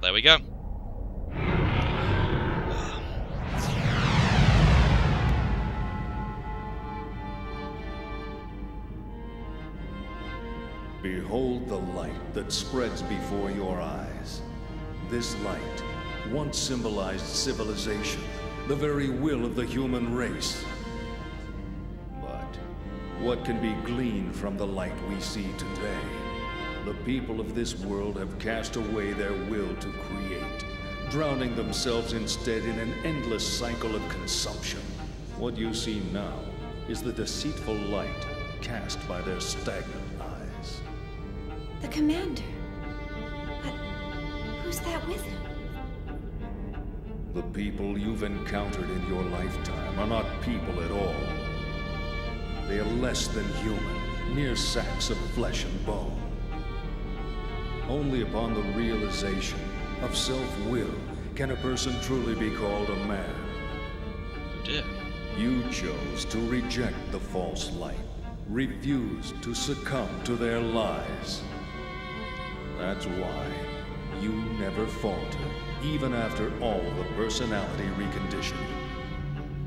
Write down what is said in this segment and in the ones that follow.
There we go. Behold the light that spreads before your eyes. This light once symbolized civilization, the very will of the human race. But what can be gleaned from the light we see today? The people of this world have cast away their will to create, drowning themselves instead in an endless cycle of consumption. What you see now is the deceitful light cast by their stagnant eyes. The commander. But who's that with him? The people you've encountered in your lifetime are not people at all. They are less than human, mere sacks of flesh and bone. Only upon the realization of self-will can a person truly be called a man. Dear. You chose to reject the false light, refused to succumb to their lies. That's why you never faltered, even after all the personality reconditioning.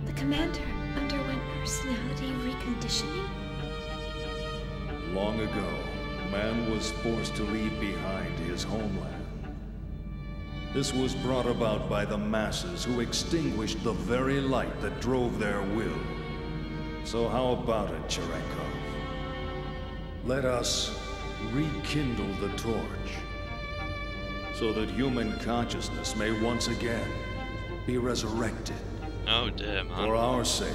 The commander underwent personality reconditioning? Long ago, man was forced to leave behind his homeland. This was brought about by the masses who extinguished the very light that drove their will. So how about it, Cherenkov? Let us rekindle the torch, so that human consciousness may once again be resurrected Oh dear, man. for our sake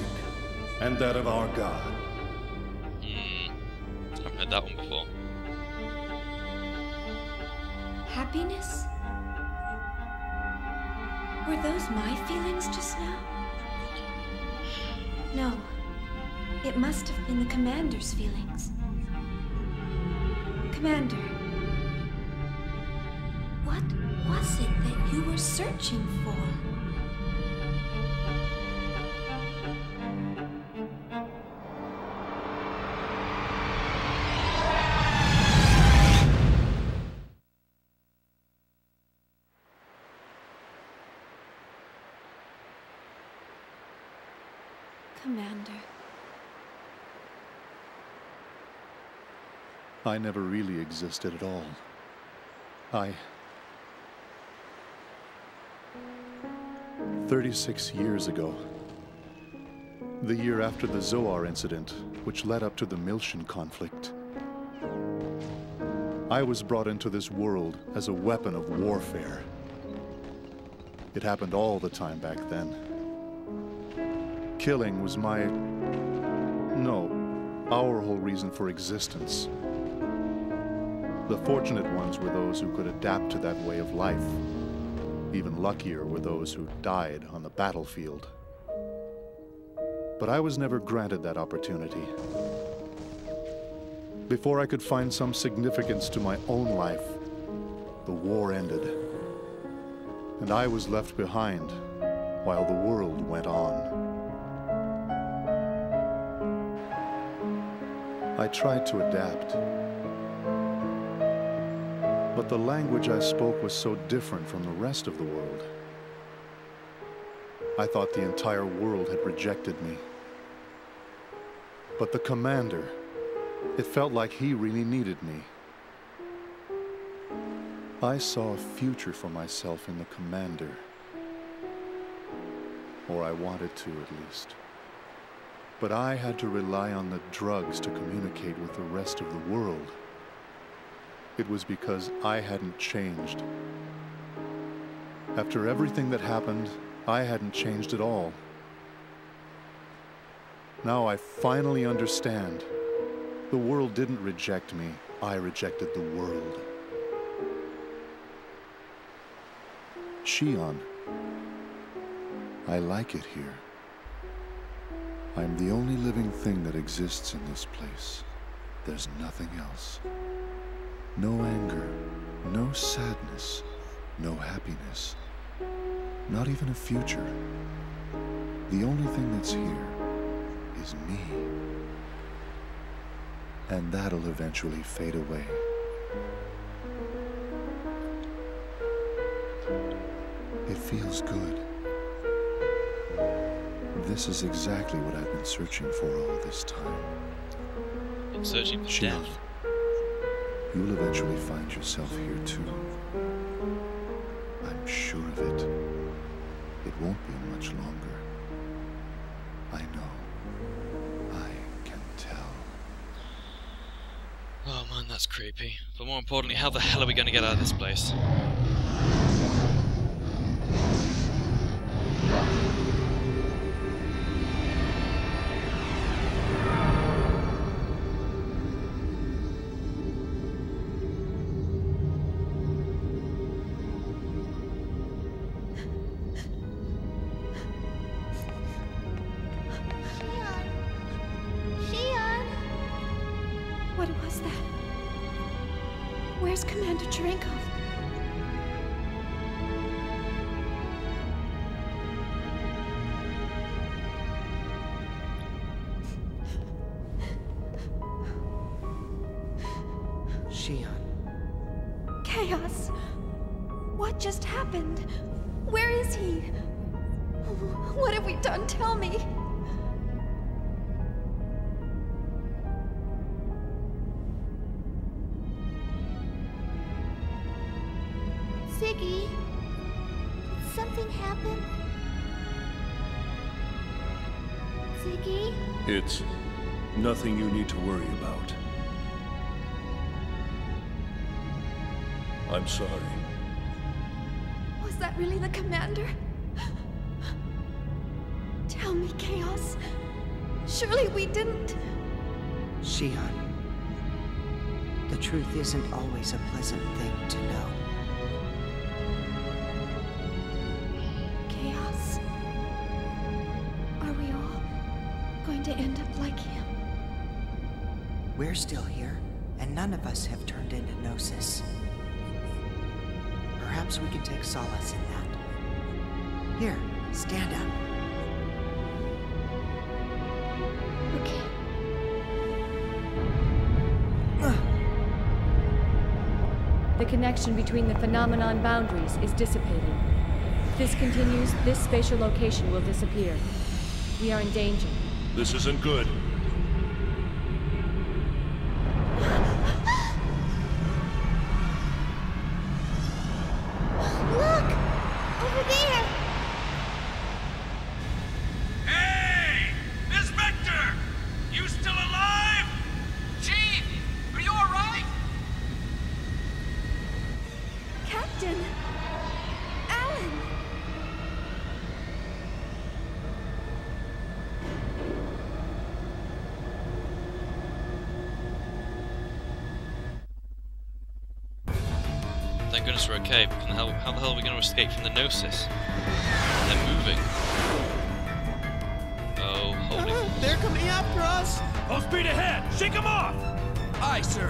and that of our God. Hmm. Haven't heard that one before. Happiness? Were those my feelings just now? No. It must have been the commander's feelings. Commander. What was it that you were searching for? Commander. I never really existed at all. I. 36 years ago, the year after the Zohar incident, which led up to the Miltian conflict, I was brought into this world as a weapon of warfare. It happened all the time back then. Killing was my. No, our whole reason for existence. The fortunate ones were those who could adapt to that way of life. Even luckier were those who died on the battlefield. But I was never granted that opportunity. Before I could find some significance to my own life, the war ended. And I was left behind while the world went on. I tried to adapt. But the language I spoke was so different from the rest of the world. I thought the entire world had rejected me. But the commander, it felt like he really needed me. I saw a future for myself in the commander. Or I wanted to, at least. But I had to rely on the drugs to communicate with the rest of the world. It was because I hadn't changed. After everything that happened, I hadn't changed at all. Now I finally understand. The world didn't reject me, I rejected the world. Shion, I like it here. I'm the only living thing that exists in this place. There's nothing else. No anger, no sadness, no happiness, not even a future. The only thing that's here is me. And that'll eventually fade away. It feels good. This is exactly what I've been searching for all this time. Been searching for Shion, death. you'll eventually find yourself here too. I'm sure of it. It won't be much longer. I know. I can tell. Oh man, that's creepy. But more importantly, how the hell are we going to get out of this place? Shion. Chaos. What just happened? Where is he? What have we done? Tell me. Ziggy, did something happen? Ziggy? It's nothing you need to worry about. I'm sorry. Was that really the commander? Tell me, Chaos. Surely we didn't. Shion. The truth isn't always a pleasant thing to know. Chaos. Are we all going to end up like him? We're still here, and none of us have turned into Gnosis. Perhaps we can take solace in that. Here, stand up. Okay. The connection between the phenomenon boundaries is dissipating. If this continues, this spatial location will disappear. We are in danger. This isn't good. Look! Over there! Hey! Miss Vector! You still alive? Chief! Are you alright? Captain! Allen! Thank goodness we're okay, but how, how the hell are we going to escape from the Gnosis? They're moving. Oh, holy balls. They're coming after us! Full speed ahead! Shake them off! Aye, sir.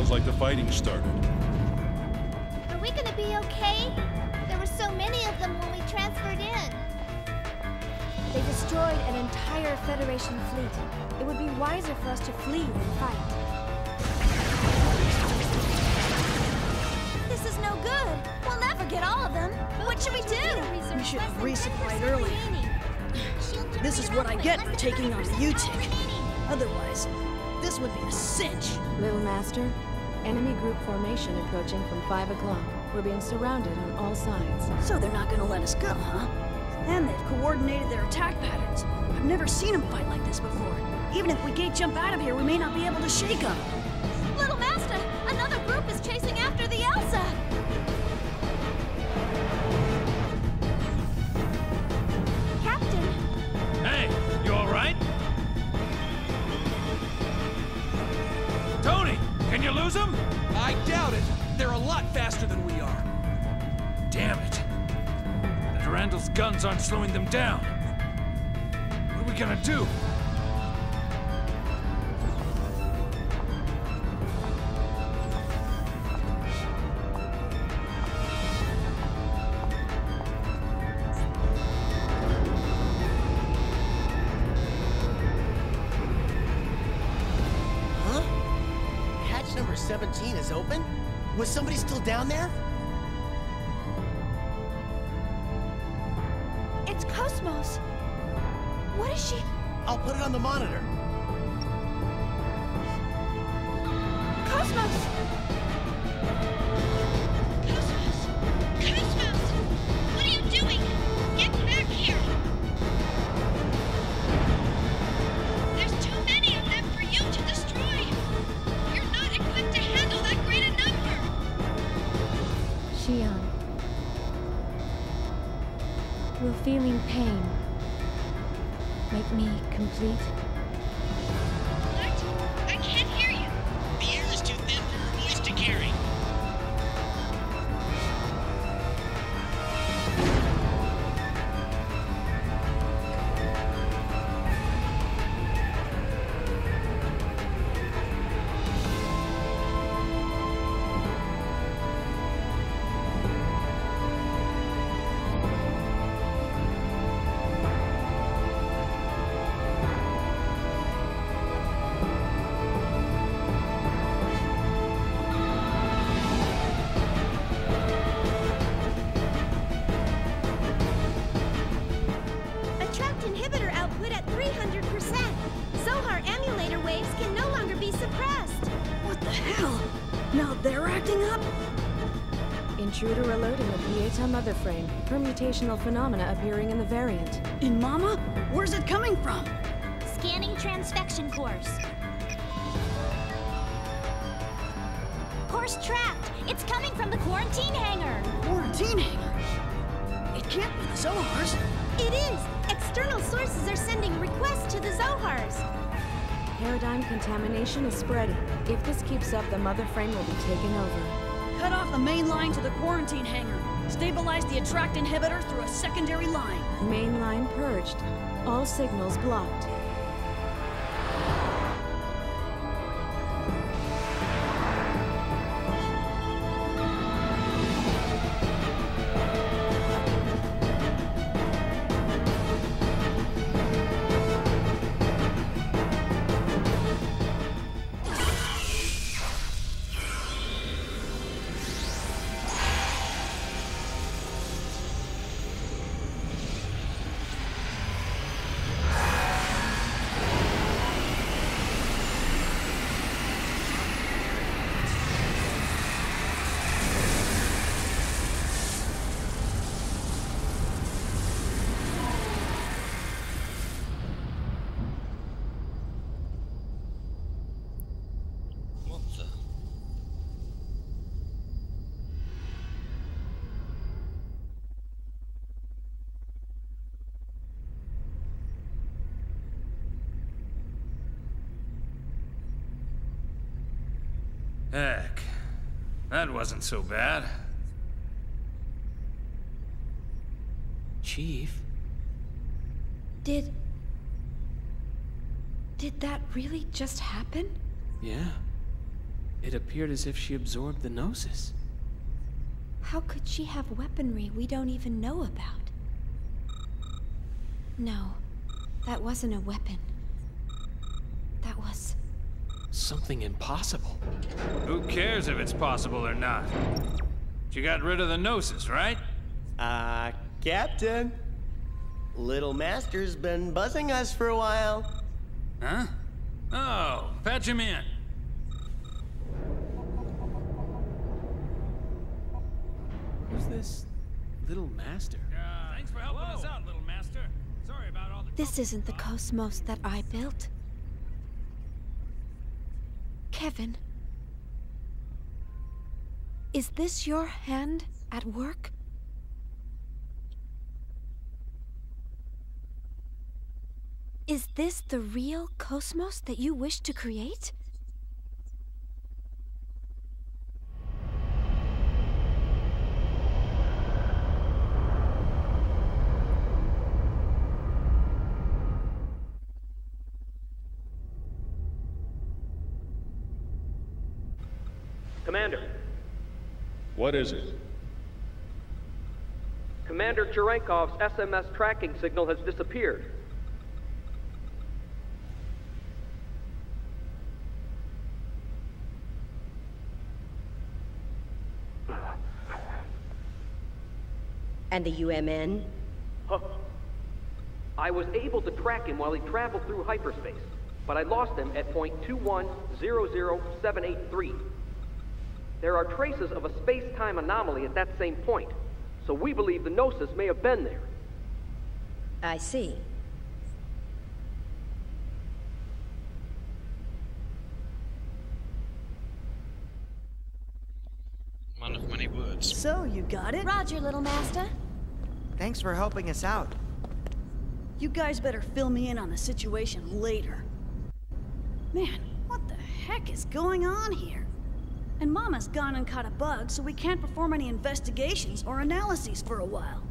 Sounds like the fighting started. Are we gonna be okay? There were so many of them when we transferred in. They destroyed an entire Federation fleet. It would be wiser for us to flee than fight. This is no good. We'll never get all of them. What should we do? We should have resupplied earlier. This is what I get for taking on the U-TIC. Otherwise, this would be a cinch. Little Master, enemy group formation approaching from 5 o'clock. We're being surrounded on all sides. So they're not gonna let us go, huh? And they've coordinated their attack patterns. I've never seen them fight like this before. Even if we gate jump out of here, we may not be able to shake them. Durandal's guns aren't slowing them down. What are we gonna do? Huh? Hatch number 17 is open? Was somebody still down there? What is she? I'll put it on the monitor. KOS-MOS! Me Now they're acting up? Intruder alert in the Pieta mother frame. Permutational phenomena appearing in the variant. In Mama? Where's it coming from? Scanning transfection course. Course tracked. It's coming from the quarantine hangar. Quarantine hangar? It can't be the Zohars. It is. External sources are sending requests to the Zohars. Paradigm contamination is spreading. If this keeps up, the mother frame will be taken over. Cut off the main line to the quarantine hangar. Stabilize the attract inhibitor through a secondary line. Main line purged. All signals blocked. Heck. That wasn't so bad. Chief? Did. Did that really just happen? Yeah. It appeared as if she absorbed the Gnosis. How could she have weaponry we don't even know about? No, that wasn't a weapon. That was. Something impossible. Who cares if it's possible or not? You got rid of the Gnosis, right? Uh, Captain. Little Master's been buzzing us for a while. Huh? Oh, patch him in. Who's this little master? Uh, thanks for helping us out, little master. Sorry about all the This isn't the KOS-MOS that I built. Kevin. Is this your hand at work? Is this the real KOS-MOS that you wish to create? Commander. What is it? Commander Cherenkov's SMS tracking signal has disappeared. And the UMN? Huh. I was able to track him while he traveled through hyperspace, but I lost him at point 2100783. There are traces of a space-time anomaly at that same point, so we believe the Gnosis may have been there. I see. Man of many words. So, you got it? Roger, little master. Thanks for helping us out. You guys better fill me in on the situation later. Man, what the heck is going on here? And Mama's gone and caught a bug, so we can't perform any investigations or analyses for a while.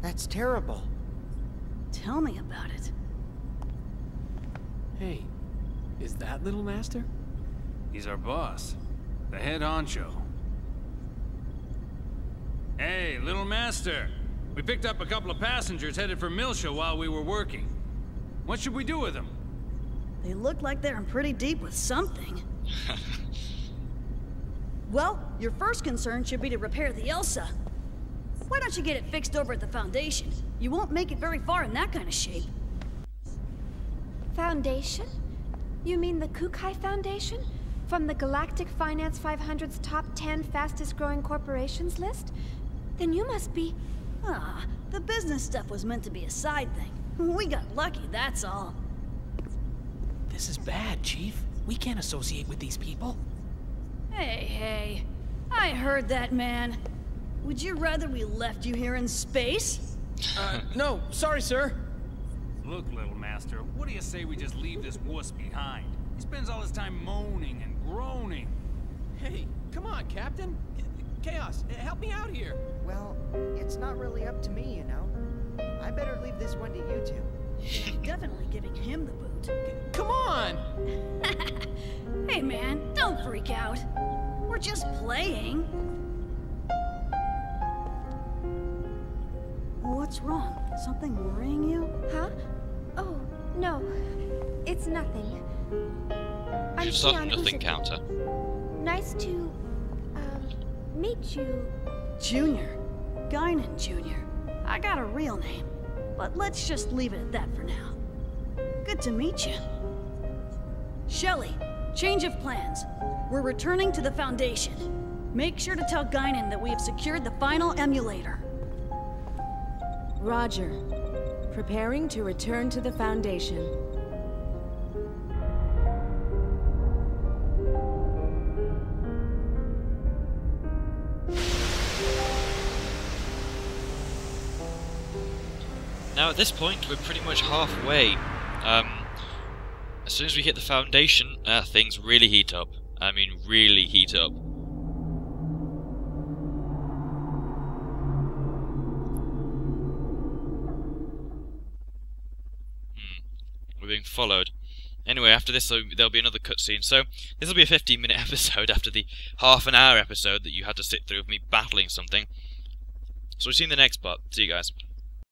That's terrible. Tell me about it. Hey, is that Little Master? He's our boss. The head honcho. Hey, Little Master. We picked up a couple of passengers headed for Miltia while we were working. What should we do with them? They look like they're in pretty deep with something. well, your first concern should be to repair the Elsa. Why don't you get it fixed over at the Foundation? You won't make it very far in that kind of shape. Foundation? You mean the Kukai Foundation? From the Galactic Finance 500's top 10 fastest growing corporations list? Then you must be... Ah, the business stuff was meant to be a side thing. We got lucky, that's all. This is bad, Chief. We can't associate with these people. Hey, hey. I heard that, man. Would you rather we left you here in space? Uh, no, sorry, sir. Look, Little Master, what do you say we just leave this wuss behind? He spends all his time moaning and groaning. Hey, come on, Captain. Chaos, help me out here. Well, it's not really up to me, you know. I better leave this one to you two. I'm definitely giving him the boot. Come on! hey, man, don't freak out. We're just playing. What's wrong? Something worrying you? Huh? Oh, no. It's nothing. I'm You've nothing, counter. Nice to, um, meet you. Junior. Gaignun Junior. I got a real name, but let's just leave it at that for now. Good to meet you. Shelly, change of plans. We're returning to the Foundation. Make sure to tell Gaignun that we have secured the final emulator. Roger. Preparing to return to the Foundation. Now at this point, we're pretty much halfway. Um, as soon as we hit the foundation, uh, things really heat up. I mean, really heat up. Hmm. We're being followed. Anyway, after this, there'll be another cutscene. So, this will be a 15 minute episode after the half an hour episode that you had to sit through of me battling something. So, we'll see you in the next part. See you guys.